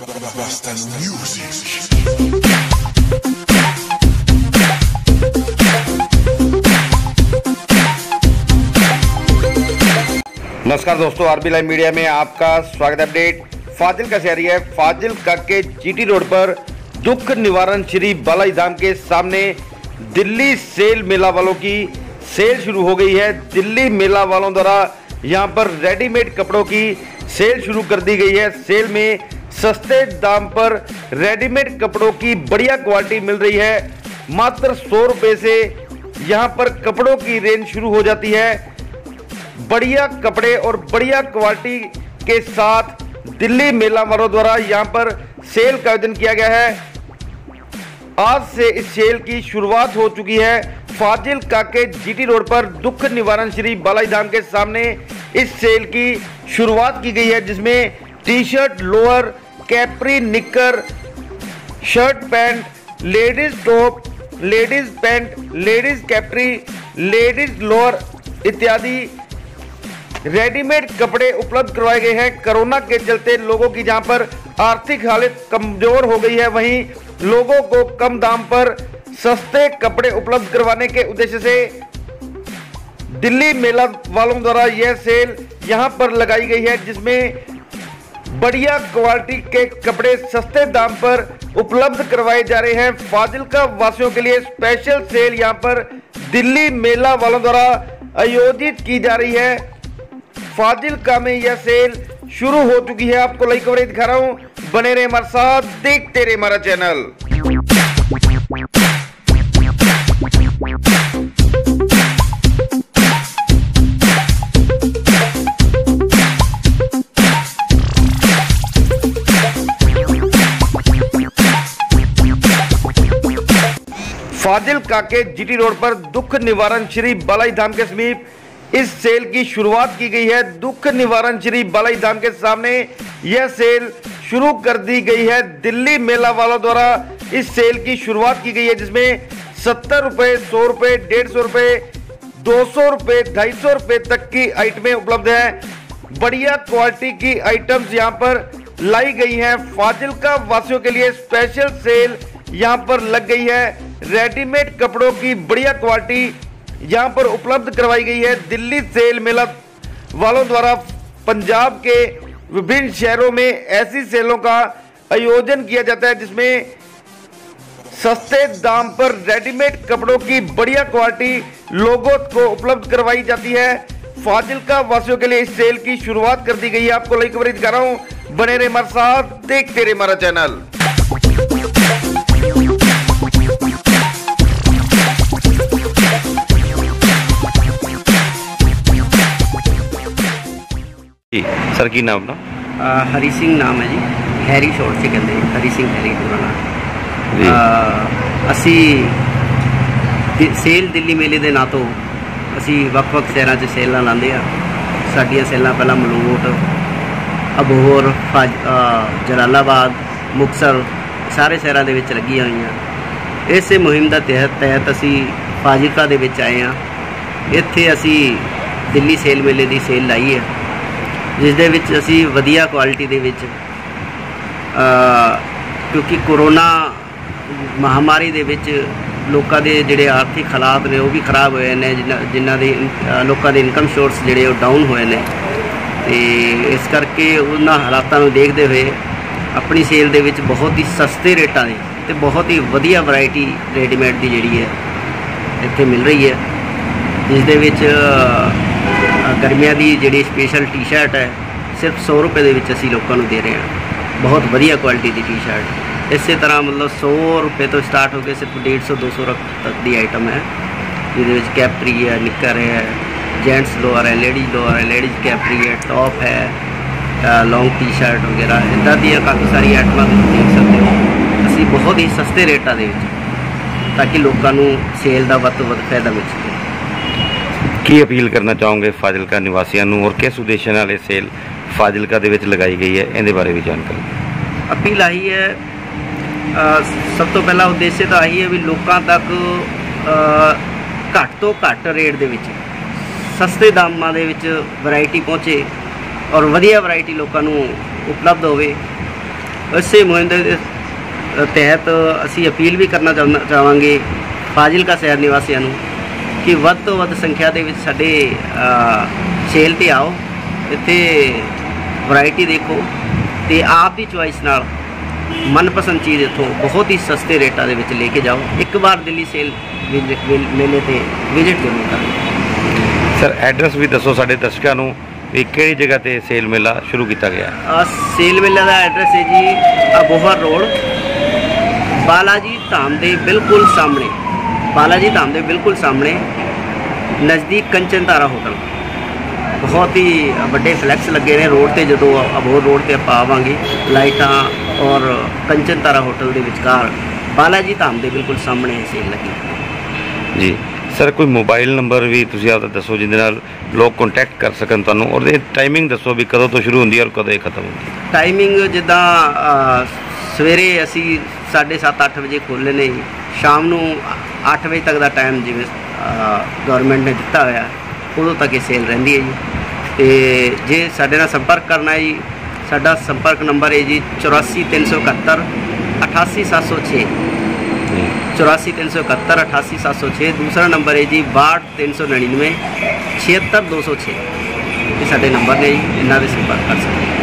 नमस्कार दोस्तों, RB live media में आपका स्वागत अपडेट। फाजिल का शहरी है। फाजिल का के जीटी रोड पर दुख निवारण श्री बालाई धाम के सामने दिल्ली सेल मेला वालों की सेल शुरू हो गई है। दिल्ली मेला वालों द्वारा यहाँ पर रेडीमेड कपड़ों की सेल शुरू कर दी गई है। सेल में सस्ते दाम पर रेडीमेड कपड़ों की बढ़िया क्वालिटी मिल रही है। मात्र सौ रुपये से यहाँ पर कपड़ों की रेंज शुरू हो जाती है। बढ़िया कपड़े और बढ़िया क्वालिटी के साथ दिल्ली मेला वालों द्वारा यहाँ पर सेल का आयोजन किया गया है। आज से इस सेल की शुरुआत हो चुकी है। फाजिल काके जीटी रोड पर दुख निवारण श्री बालाई धाम के सामने इस सेल की शुरुआत की गई है, जिसमें T shirt lower capri knicker shirt pant ladies top ladies pant ladies capri ladies lower इत्यादि रेडीमेड कपड़े उपलब्ध करवाए गए हैं। कोरोना के चलते लोगों की जहाँ पर आर्थिक हालत कमज़ोर हो गई है, वहीं लोगों को कम दाम पर सस्ते कपड़े उपलब्ध करवाने के उद्देश्य से दिल्ली मेला वालों द्वारा यह सेल यहाँ पर लगाई गई है, जिसमें बढ़िया क्वालिटी के कपड़े सस्ते दाम पर उपलब्ध करवाए जा रहे हैं। फाजिलका वासियों के लिए स्पेशल सेल यहाँ पर दिल्ली मेला वालों द्वारा आयोजित की जा रही है। फाजिलका में यह सेल शुरू हो चुकी है। आपको लाइक कवरेज दिखा रहा हूँ। बने रहे हमारे साथ। देखते रहे हमारा चैनल फाजिल काके जीटी रोड पर दुख निवारण श्री बालाई धाम के समीप इस सेल की शुरुआत की गई है। दुख निवारण श्री बालाई धाम के सामने यह सेल शुरू कर दी गई है। दिल्ली मेला वालों द्वारा इस सेल की शुरुआत की गई है, जिसमें सत्तर रुपये, सौ रुपये, डेढ़ सौ रुपये, दो सौ रुपये, ढाई सौ रुपये तक की आइटमें उपलब्ध हैं। बढ़िया क्वालिटी की आइटम्स यहाँ पर लाई गई हैं। फाजिलका वासियों के लिए स्पेशल सेल यहाँ पर लग गई है। रेडीमेड कपड़ों की बढ़िया क्वालिटी यहाँ पर उपलब्ध करवाई गई है। दिल्ली सेल मेला वालों द्वारा पंजाब के विभिन्न शहरों में ऐसी सेलों का आयोजन किया जाता है जिसमें सस्ते दाम पर रेडीमेड कपड़ों की बढ़िया क्वालिटी लोगों को उपलब्ध करवाई जाती है। फाजिलका वासियों के लिए इस सेल की शुरुआत कर दी गई है। आपको लाइक कवरेज दिखा रहा हूँ। बने रहे हमारे साथ, देखते रहे हमारा चैनल। ਸਰ ਕੀ ਨਾਮ ਆਪਣਾ? ਅ, ਹਰੀ ਸਿੰਘ ਨਾਮ ਹੈ ਜੀ। ਹੈਰੀ ਸ਼ੋਰਟ ਸੇ ਕਹਿੰਦੇ ਜੀ, ਹਰੀ ਸਿੰਘ ਹੈਰੀ ਪੂਰਾ ਨਾਮ ਅਸੀਂ ਦਿ- ਸੇਲ ਦਿੱਲੀ ਮੇਲੇ ਦੇ ਨਾਂ ਤੋਂ ਅਸੀਂ ਵੱਖ-ਵੱਖ ਸ਼ਹਿਰਾਂ 'ਚ ਸੇਲਾਂ ਲਾਉਂਦੇ ਆ ਸਾਡੀਆਂ ਸੇਲਾਂ ਪਹਿਲਾਂ ਮਲੂਟ ਅਬੋਹਰ ਫਾਜ ਜਲਾਲਾਬਾਦ ਮੁਕਸਰ ਸਾਰੇ ਸ਼ਹਿਰਾਂ ਦੇ ਵਿੱਚ ਲੱਗੀਆਂ ਹੋਈਆਂ। ਇਸੇ ਮੁਹਿੰਮ ਦਾ ਤਹਿਤ ਤਹਿਤ ਅਸੀਂ ਫਾਜ਼ਿਲਕਾ ਦੇ ਵਿੱਚ ਆਏ ਆ ਇੱਥੇ ਅਸੀਂ ਦਿੱਲੀ ਸੇਲ ਮੇਲੇ ਦੀ ਸੇਲ ਲਾਈ ਹੈ। ਜਿਸ ਦੇ ਵਿੱਚ ਅਸੀਂ ਵਧੀਆ ਕੁਆਲਿਟੀ ਦੇ ਵਿੱਚ ਕਿਉਂਕਿ ਕੋਰੋਨਾ ਮਹਾਮਾਰੀ ਦੇ ਵਿੱਚ ਲੋਕਾਂ ਦੇ ਜਿਹੜੇ ਆਰਥਿਕ ਹਾਲਾਤ ਨੇ ਉਹ ਵੀ ਖਰਾਬ ਹੋਏ ਨੇ, ਜਿਨ੍ਹਾਂ ਜਿਨ੍ਹਾਂ ਦੇ ਲੋਕਾਂ ਦੇ ਇਨਕਮ ਸੋਰਸ ਜਿਹੜੇ ਉਹ ਡਾਊਨ ਹੋਏ ਨੇ। ਤੇ ਇਸ ਕਰਕੇ ਉਹਨਾਂ ਹਾਲਾਤਾਂ ਨੂੰ ਦੇਖਦੇ ਹੋਏ ਆਪਣੀ ਸੇਲ ਦੇ ਵਿੱਚ ਬਹੁਤ ਹੀ ਸਸਤੇ ਰੇਟਾਂ ਦੇ ਤੇ ਬਹੁਤ ਹੀ ਵਧੀਆ ਵੈਰਾਈਟੀ ਰੈਡੀਮੇਡ ਦੀ ਜਿਹੜੀ ਹੈ ਇੱਥੇ ਮਿਲ ਰਹੀ ਹੈ। ਜਿਸ ਦੇ ਵਿੱਚ ਗਰਮੀਆਂ ਦੀ ਜਿਹੜੀ ਸਪੈਸ਼ਲ ਟੀ-ਸ਼ਰਟ ਹੈ, ਸਿਰਫ 100 ਰੁਪਏ ਦੇ ਵਿੱਚ ਅਸੀਂ ਲੋਕਾਂ ਨੂੰ ਦੇ ਰਹੇ ਹਾਂ। ਬਹੁਤ ਵਧੀਆ ਕੁਆਲਿਟੀ ਦੀ ਟੀ-ਸ਼ਰਟ ਇਸੇ ਤਰ੍ਹਾਂ ਮਤਲਬ 100 ਰੁਪਏ ਤੋਂ ਸਟਾਰਟ ਹੋ ਕੇ ਸਿਰਫ 150 200 ਰੁਪਏ ਤੱਕ ਦੀ ਆਈਟਮ ਹੈ। ਜਿਹਦੇ ਵਿੱਚ ਕੈਪਰੀ ਹੈ ਨਿੱਕਰ ਹੈ ਜੈਂਟਸ ਲੋਅਰ ਹੈ ਲੇਡੀਜ਼ ਲੋਅਰ ਹੈ ਲੇਡੀਜ਼ ਕੈਪਰੀ ਹੈ ਟੌਪ ਹੈ ਲੌਂਗ ਟੀ-ਸ਼ਰਟ ਵਗੈਰਾ, ਇੱਦਾਂ ਦੀਆਂ ਕਾਫੀ ਸਾਰੀਆਂ ਆਈਟਮਾਂ ਤੁਸੀਂ ਦੇਖ ਸਕਦੇ ਹੋ। ਅਸੀਂ ਬਹੁਤ ਹੀ ਸਸਤੇ ਰੇਟਾਂ ਦੇ ਵਿੱਚ, ਤਾਂ ਕਿ ਲੋਕਾਂ ਨੂੰ ਸੇਲ ਦਾ ਵੱਧ ਤੋਂ ਵੱਧ ਫਾਇਦਾ ਮਿਲ ਸਕੇ। ਕੀ ਅਪੀਲ ਕਰਨਾ ਚਾਹੋਗੇ ਫਾਜ਼ਿਲਕਾ ਨਿਵਾਸੀਆਂ ਨੂੰ ਔਰ ਕਿਸ ਉਦੇਸ਼ ਨਾਲ ਇਹ ਸੇਲ ਫਾਜ਼ਿਲਕਾ ਦੇ ਵਿੱਚ ਲਗਾਈ ਗਈ ਹੈ? ਇਹਦੇ ਬਾਰੇ ਵੀ ਜਾਣਕਾਰੀ ਅਪੀਲ ਆਹੀ ਹੈ ਸਭ ਤੋਂ ਪਹਿਲਾ ਉਦੇਸ਼ ਤਾਂ ਆਹੀ ਹੈ ਵੀ ਲੋਕਾਂ ਤੱਕ ਘੱਟ ਤੋਂ ਘੱਟ ਰੇਟ ਦੇ ਵਿੱਚ, ਸਸਤੇ ਦਾਮਾਂ ਦੇ ਵਿੱਚ ਵੈਰਾਈਟੀ ਪਹੁੰਚੇ ਔਰ ਵਧੀਆ ਵੈਰਾਈਟੀ ਲੋਕਾਂ ਨੂੰ ਉਪਲਬਧ ਹੋਵੇ। ਇਸੇ ਮੁਹਿੰਮ ਦੇ ਤਹਿਤ ਅਸੀਂ ਅਪੀਲ ਵੀ ਕਰਨਾ ਚਾਹੁੰਦਾ- ਚਾਹਾਂਗੇ ਫਾਜ਼ਿਲਕਾ ਸ਼ਹਿਰ ਨਿਵਾਸੀਆਂ ਨੂੰ ਕਿ ਵੱਧ ਤੋਂ ਵੱਧ ਸੰਖਿਆ ਦੇ ਵਿੱਚ ਸਾਡੇ ਸੇਲ ਤੇ ਆਓ ਇੱਥੇ ਵੈਰਾਈਟੀ ਦੇਖੋ ਤੇ ਆਪ ਦੀ ਚੁਆਇਸ ਨਾਲ ਮਨਪਸੰਦ ਚੀਜ਼ ਇੱਥੋਂ ਬਹੁਤ ਹੀ ਸਸਤੇ ਰੇਟਾਂ ਦੇ ਵਿੱਚ ਲੈ ਕੇ ਜਾਓ। ਇੱਕ ਵਾਰ ਦਿੱਲੀ ਸੇਲ ਮੇਲੇ ਤੇ ਵਿਜ਼ਿਟ ਜ਼ਰੂਰ ਕਰੋ। ਸਰ ਐਡਰੈਸ ਵੀ ਦੱਸੋ ਸਾਡੇ ਦਰਸ਼ਕਾਂ ਨੂੰ ਵੀ ਕਿਹੜੀ ਜਗ੍ਹਾ ਤੇ ਸੇਲ ਮੇਲਾ ਸ਼ੁਰੂ ਕੀਤਾ ਗਿਆ? ਆ ਸੇਲ ਮੇਲੇ ਦਾ ਐਡਰੈਸ ਹੈ ਜੀ ਅਬੋਹਰ ਰੋਡ ਬਾਲਾਜੀ ਧਾਮ ਦੇ ਬਿਲਕੁਲ ਸਾਹਮਣੇ। ਬਾਲਾਜੀ ਧਾਮ ਦੇ ਬਿਲਕੁਲ ਸਾਹਮਣੇ ਨਜ਼ਦੀਕ ਕੰਚਨ ਤਾਰਾ ਹੋਟਲ ਬਹੁਤ ਹੀ ਵੱਡੇ ਫਲੈਕਸ ਲੱਗੇ ਨੇ ਰੋਡ ਤੇ ਜਦੋਂ ਅਬੋਹਰ ਰੋਡ ਤੇ ਆਪਾਂ ਆਵਾਂਗੇ ਲਾਈਟਾਂ ਔਰ ਕੰਚਨ ਤਾਰਾ ਹੋਟਲ ਦੇ ਵਿਚਕਾਰ ਬਾਲਾਜੀ ਧਾਮ ਦੇ ਬਿਲਕੁਲ ਸਾਹਮਣੇ ਸੇਲ ਲੱਗੀ। ਜੀ ਸਰ ਕੋਈ ਮੋਬਾਈਲ ਨੰਬਰ ਵੀ ਤੁਸੀਂ ਆਪਦਾ ਦੱਸੋ ਜਿਹਦੇ ਨਾਲ ਲੋਕ ਕੰਟੈਕਟ ਕਰ ਸਕਣ ਤੁਹਾਨੂੰ ਔਰ ਇਹ ਟਾਈਮਿੰਗ ਦੱਸੋ ਵੀ ਕਦੋਂ ਤੋਂ ਸ਼ੁਰੂ ਹੁੰਦੀ ਹੈ ਔਰ ਕਦੋਂ ਇਹ ਖਤਮ ਹੁੰਦੀ ਹੈ ਟਾਈਮਿੰਗ ਜਿੱਦਾਂ ਸਵੇਰੇ ਅਸੀਂ 7:30 8 ਵਜੇ ਖੋਲ੍ਹਦੇ ਨੇ ਜੀ। ਸ਼ਾਮ ਨੂੰ 8 ਵਜੇ ਤੱਕ ਦਾ ਟਾਈਮ ਜਿਵੇਂ ਗਵਰਨਮੈਂਟ ਨੇ ਦਿੱਤਾ ਹੋਇਆ, ਉਦੋਂ ਤੱਕ ਇਹ ਸੇਲ ਰਹਿੰਦੀ ਹੈ ਜੀ। ਤੇ ਜੇ ਸਾਡੇ ਨਾਲ ਸੰਪਰਕ ਕਰਨਾ ਹੈ ਜੀ, ਸਾਡਾ ਸੰਪਰਕ ਨੰਬਰ ਹੈ ਜੀ 84371 88706 84371 88706 ਦੂਸਰਾ ਨੰਬਰ ਹੈ ਜੀ 62399 76206 ਇਹ ਸਾਡੇ ਨੰਬਰ ਨੇ ਜੀ, ਇਹਨਾਂ ਦੇ ਸੰਪਰਕ ਕਰ ਸਕਦੇ